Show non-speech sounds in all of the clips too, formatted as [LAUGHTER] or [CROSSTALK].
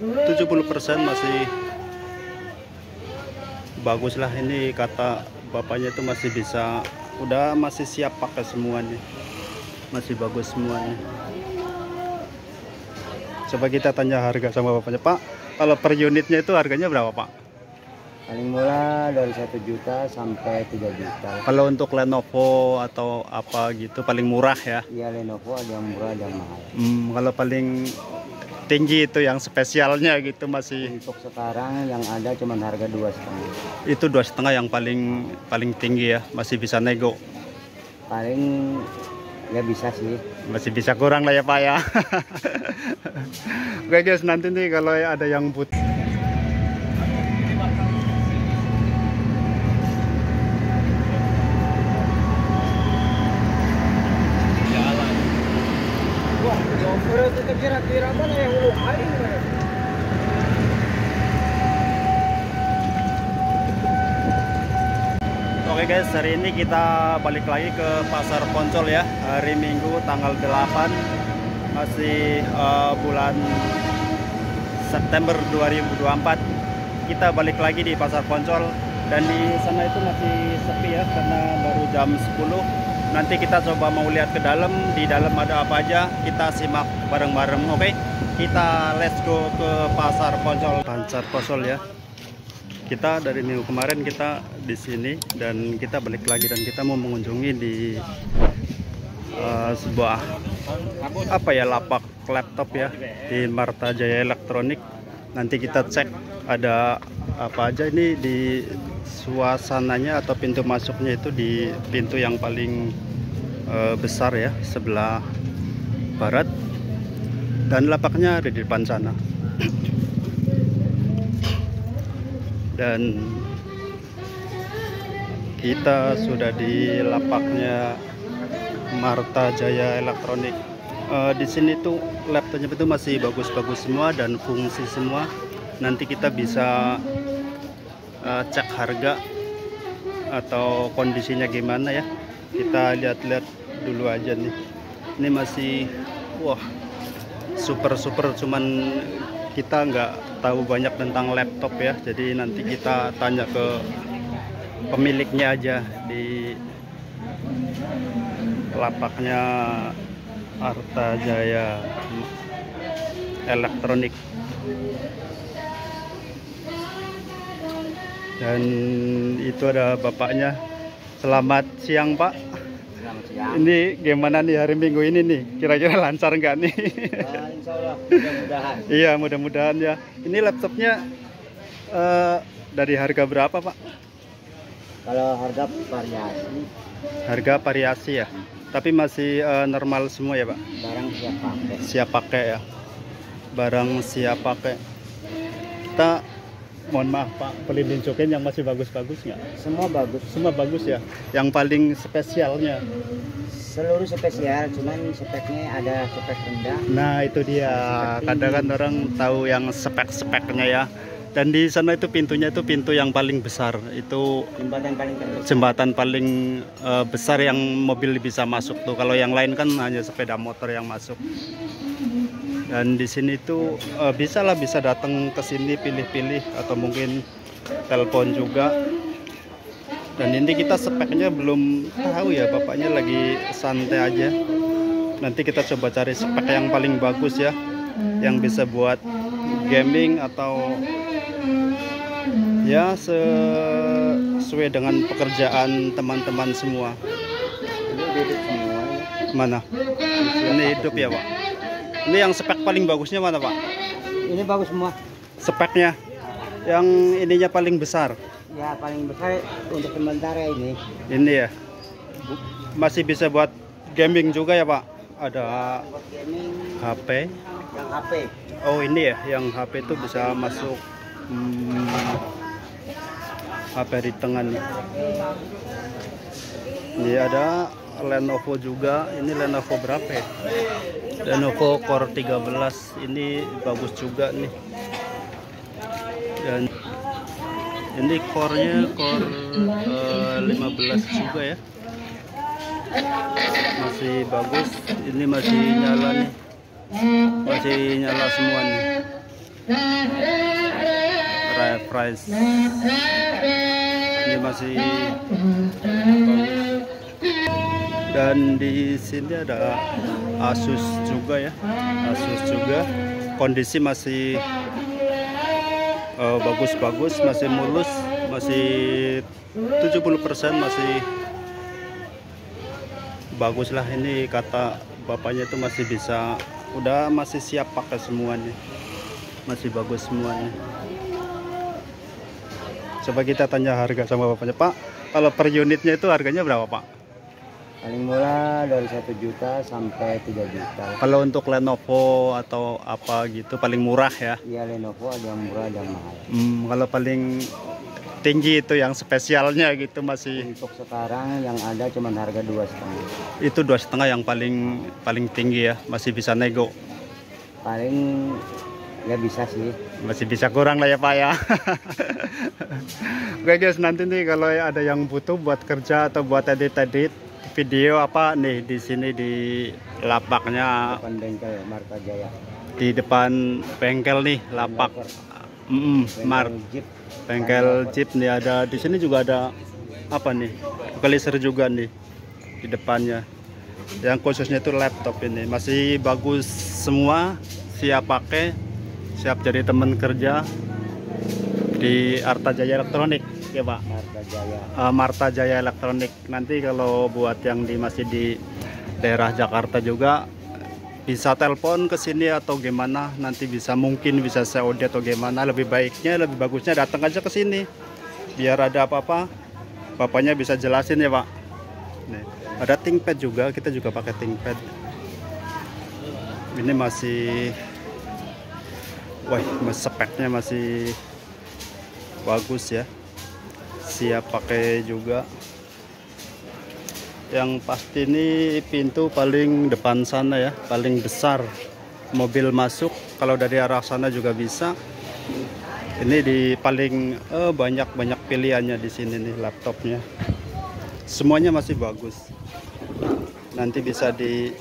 70% masih bagus lah ini kata bapaknya itu masih bisa udah masih siap pakai semuanya. Masih bagus semuanya. Coba kita tanya harga sama bapaknya. Pak kalau per unitnya itu harganya berapa pak? Paling murah dari satu juta sampai 3 juta. Kalau untuk Lenovo atau apa gitu paling murah ya? Iya Lenovo ada yang murah ada yang mahal. Hmm, kalau paling tinggi itu yang spesialnya gitu masih. Untuk sekarang yang ada cuma harga dua setengah. Itu dua setengah yang paling paling tinggi ya masih bisa nego. Paling ya bisa sih. Masih bisa kurang lah ya pak ya. [LAUGHS] Oke guys nanti nih kalau ada yang butuh Oke guys, hari ini kita balik lagi ke Pasar Poncol ya. Hari Minggu tanggal 8 masih uh, bulan September 2024. Kita balik lagi di Pasar Poncol dan di sana itu masih sepi ya karena baru jam 10. Nanti kita coba mau lihat ke dalam, di dalam ada apa aja, kita simak bareng-bareng. Oke. Kita let's go ke Pasar Poncol. Pasar Poncol ya. Kita dari minggu kemarin kita di sini dan kita balik lagi dan kita mau mengunjungi di uh, sebuah apa ya lapak laptop ya di Marta Jaya Elektronik. Nanti kita cek ada apa aja ini di suasananya atau pintu masuknya itu di pintu yang paling uh, besar ya sebelah barat dan lapaknya ada di depan sana dan kita sudah di lapaknya Marta Jaya Elektronik. Uh, di sini tuh laptopnya itu masih bagus-bagus semua dan fungsi semua. Nanti kita bisa uh, cek harga atau kondisinya gimana ya. Kita lihat-lihat dulu aja nih. Ini masih wah super-super cuman kita nggak tahu banyak tentang laptop ya. Jadi nanti kita tanya ke pemiliknya aja di lapaknya Arta Jaya Elektronik dan itu ada bapaknya. Selamat siang pak Selamat siang. ini gimana nih hari minggu ini nih kira-kira lancar nggak nih Nah, insya Allah [LAUGHS] mudah-mudahan Iya mudah-mudahan ya. Ini laptopnya eh, dari harga berapa pak? kalau harga variasi Harga variasi ya. Tapi masih eh, normal semua ya pak. barang siap pakai Siap pakai ya. Barang siap pakai. Kita mohon maaf pak, boleh tunjukin yang masih bagus-bagus nggak? semua bagus Semua bagus ya. Yang paling spesialnya. seluruh spesial cuman speknya ada spek rendah Nah itu dia. Kadang kan orang tahu yang spek-speknya ya. Dan di sana itu pintunya itu pintu yang paling besar. Itu jembatan paling terbesar jembatan paling eh, besar yang mobil bisa masuk tuh. Kalau yang lain kan hanya sepeda motor yang masuk. Dan di sini tuh eh, bisa lah bisa datang ke sini pilih-pilih atau mungkin telepon juga. Dan ini kita speknya belum tahu ya, bapaknya lagi santai aja. Nanti kita coba cari spek yang paling bagus ya, yang bisa buat gaming atau ya sesuai dengan pekerjaan teman-teman semua ya. Mana? Ini hidup ya pak. Ini yang spek paling bagusnya mana pak? ini bagus semua Speknya yang ininya paling besar. ya paling besar untuk sementara ini Ini ya. Masih bisa buat gaming juga ya pak? Ada HP. yang HP Oh ini ya, yang HP itu bisa masuk hmm, HP di tengah nih. Ini ada Lenovo juga. Ini Lenovo berapa ya? Lenovo Core 13 ini bagus juga nih. Dan ini core-nya core eh, 15 juga ya. Masih bagus. Ini masih nyala nih. Masih nyala semua nih. price ini masih dan di sini ada Asus juga ya. Asus juga. Kondisi masih eh, bagus-bagus uh, masih mulus masih 70% masih bagus lah ini kata bapaknya itu masih bisa udah masih siap pakai semuanya. Masih bagus semuanya. Coba kita tanya harga sama bapaknya. Pak kalau per unitnya itu harganya berapa Pak paling murah dari satu juta sampai 3 juta. Kalau untuk Lenovo atau apa gitu paling murah ya? Iya Lenovo ada yang murah ada yang mahal. Hmm, kalau paling tinggi itu yang spesialnya gitu masih? Untuk sekarang yang ada cuma harga dua setengah. Itu dua setengah yang paling paling tinggi ya masih bisa nego. Paling ya bisa sih. Masih bisa kurang lah ya pak ya. [LAUGHS] Oke guys nanti nih kalau ada yang butuh buat kerja atau buat edit-edit video apa nih di sini di lapaknya? Depan bengkel Marta Jaya di depan bengkel nih lapak. Mm -mm, Mar Jeep. bengkel Jeep nih ada. Di sini juga ada apa nih? Kaliser juga nih di depannya. Yang khususnya itu laptop ini. Masih bagus semua siap pakai siap jadi teman kerja di Arta Jaya Elektronik ya Pak? Marta Jaya. Uh, Marta Jaya Elektronik nanti kalau buat yang di masih di daerah Jakarta juga bisa telepon ke sini atau gimana? Nanti bisa mungkin bisa COD atau gimana? Lebih baiknya lebih bagusnya datang aja ke sini. Biar ada apa-apa bapaknya bisa jelasin ya Pak. Nih, ada ThinkPad juga kita juga pakai ThinkPad. Ini masih wah speknya masih bagus ya siap pakai juga. Yang pasti ini pintu paling depan sana ya paling besar. Mobil masuk kalau dari arah sana juga bisa. Ini di paling eh, banyak banyak pilihannya di sini nih laptopnya. Semuanya masih bagus. Nanti bisa di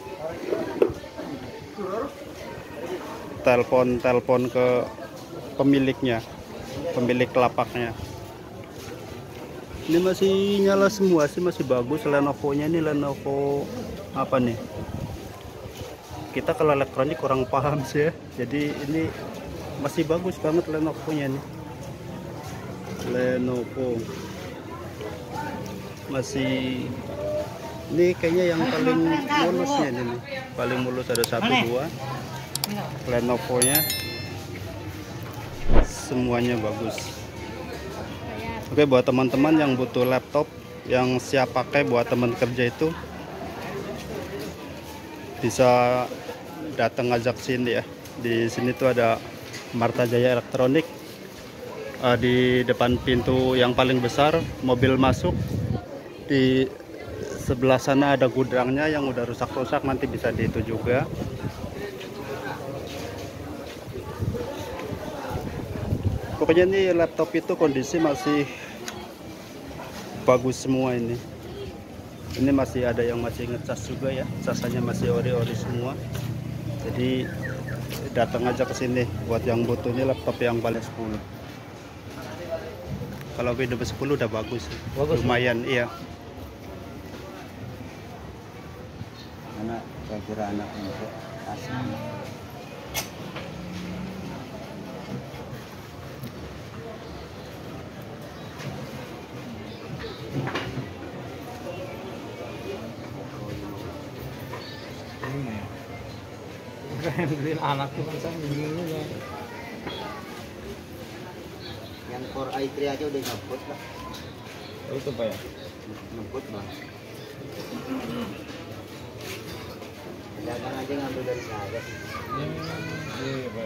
telepon telepon ke pemiliknya pemilik lapaknya ini masih nyala semua sih masih bagus. Lenovo nya ini Lenovo apa nih? Kita kalau elektronik kurang paham sih ya. Jadi ini masih bagus banget Lenovo nya nih Lenovo. Masih ini kayaknya yang paling mulusnya ini nih. paling mulus ada satu dua. Lenovo nya semuanya bagus Oke buat teman-teman yang butuh laptop yang siap pakai buat teman kerja itu bisa datang ngajak sini ya. Di sini tuh ada Marta Jaya Elektronik. Uh, di depan pintu yang paling besar mobil masuk. Di sebelah sana ada gudangnya yang udah rusak-rusak nanti bisa di itu juga pokoknya ini laptop itu kondisi masih bagus semua ini. Ini masih ada yang masih ngecas juga ya. Casannya masih ori-ori semua. Jadi datang aja ke sini buat yang butuh ini laptop yang paling 10 kalau Windows 10 udah bagus, bagus lumayan ya? iya. Anak saya kira anak untuk asli anak tuh kan saya bingung ya yang Core i3 aja udah nyebut lah. Oh, itu pak ya? Nyebut bang Datang aja ngambil dari saya. Hmm, iya, iya.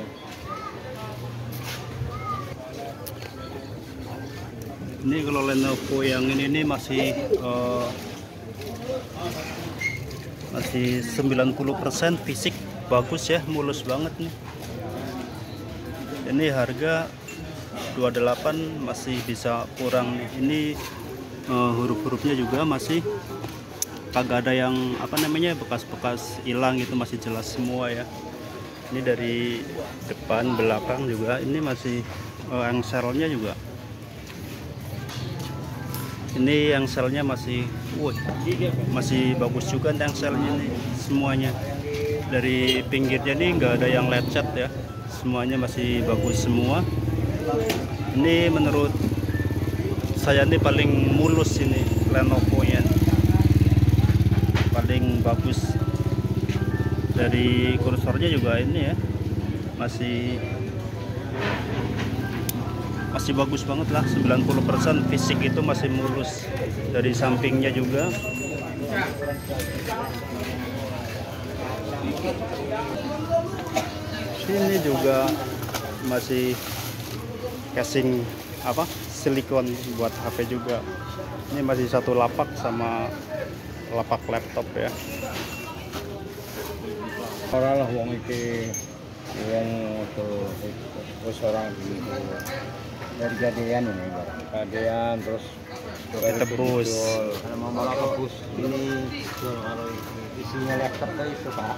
Ini kalau Lenovo yang ini ini masih uh, masih 90% fisik bagus ya mulus banget nih. Ini harga 28 masih bisa kurang. Nih ini uh, huruf-hurufnya juga masih kagak ada yang apa namanya bekas-bekas hilang itu masih jelas semua ya. Ini dari depan belakang juga ini masih uh, engselnya juga. Ini engselnya masih woi masih bagus juga engselnya nih semuanya dari pinggirnya nih nggak ada yang lecet ya. Semuanya masih bagus semua. Ini menurut saya ini paling mulus ini Lenovo nya paling bagus. Dari kursornya juga ini ya. Masih masih bagus banget lah. 90% fisik itu masih mulus. Dari sampingnya juga sini juga masih casing apa silikon buat HP juga. Ini masih satu lapak sama lapak laptop ya. Ora lah wong iki wong tuh terus orang gitu dari gadean ini gadean terus Tebus. kalau mau malah kebus ini isinya laptop itu pak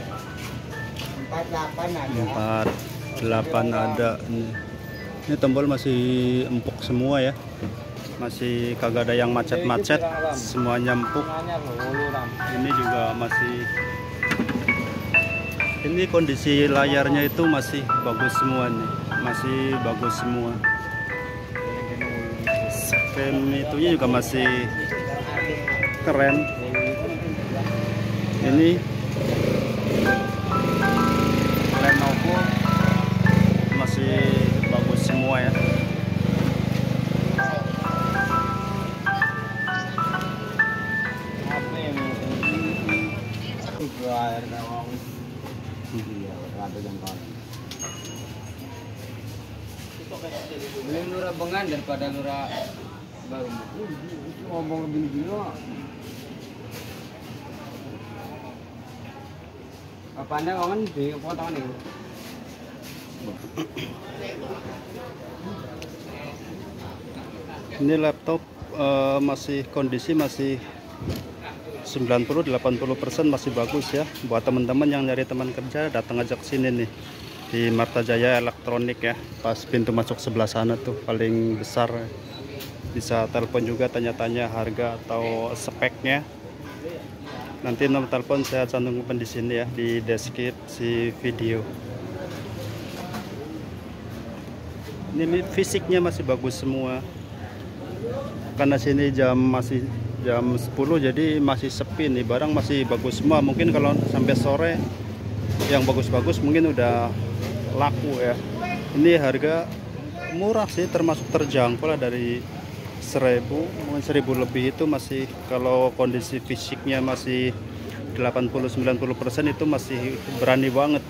empat delapan ada. 4 8 ada nih. Ini tombol masih empuk semua ya. Masih kagak ada yang macet-macet. Semuanya empuk. Ini juga masih ini kondisi layarnya itu masih bagus semua nih. Masih bagus semua. Screen itunya juga masih keren. Ini Kalah. Beli lurah bengan daripada lurah baru. Ngomong lebih gila. Apa anda ngomong di potongan ini? ini laptop eh, masih kondisi masih 90-80% masih bagus ya. Buat teman-teman yang nyari teman kerja datang aja ke sini nih di Marta Jaya Elektronik ya. Pas pintu masuk sebelah sana tuh paling besar. Bisa telepon juga tanya-tanya harga atau speknya. Nanti nomor telepon saya cantumkan di sini ya di deskripsi video. Ini fisiknya masih bagus semua. Karena sini jam masih jam 10 jadi masih sepi nih. Barang masih bagus semua. Mungkin kalau sampai sore yang bagus-bagus mungkin udah laku ya. Ini harga murah sih termasuk terjangkau lah dari 1000 mungkin 1000 lebih itu masih kalau kondisi fisiknya masih 80-90% itu masih berani banget.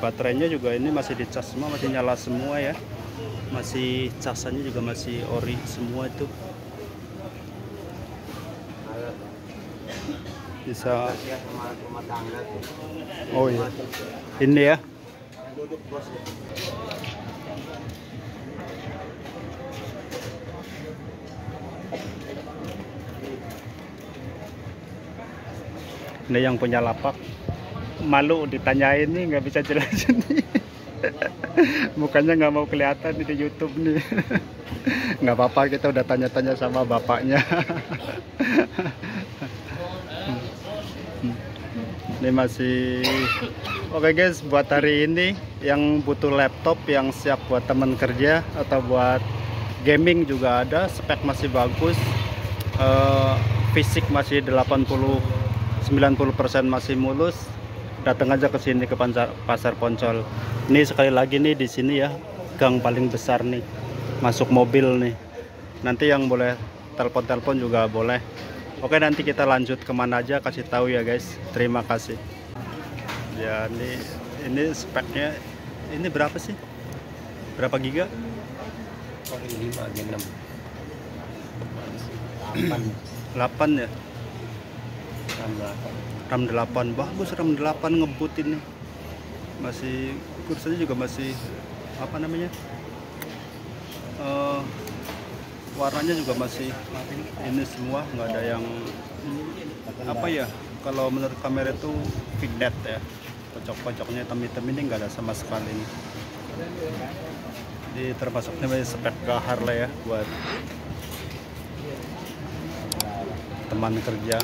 Baterainya juga ini masih dicas semua masih nyala semua ya. Masih casannya juga masih ori semua itu bisa. Oh iya. Ini ya. Ini yang punya lapak. Malu ditanyain nih nggak bisa jelasin nih. [LAUGHS] Mukanya nggak mau kelihatan di YouTube nih [LAUGHS] nggak apa-apa kita udah tanya-tanya sama bapaknya. Ini masih oke guys buat hari ini yang butuh laptop yang siap buat teman kerja atau buat gaming juga ada spek masih bagus Eh, fisik masih 80 90% masih mulus datang aja ke sini ke pasar, pasar Poncol. Ini sekali lagi nih di sini ya gang paling besar nih masuk mobil nih. Nanti yang boleh telepon-telepon juga boleh. Oke nanti kita lanjut ke mana aja kasih tahu ya guys. Terima kasih. Ya ini ini speknya ini berapa sih? Berapa giga? Paling lima aja enam. 8 ya? Enam delapan. RAM 8 bagus RAM 8 ngebut ini. Masih kursinya juga masih apa namanya Eh, warnanya juga masih ini semua nggak ada yang apa ya kalau menurut kamera itu fignet ya. Pojok-pojoknya hitam-hitam ini nggak ada sama sekali. Ini jadi termasuk namanya spek gahar lah ya buat teman kerja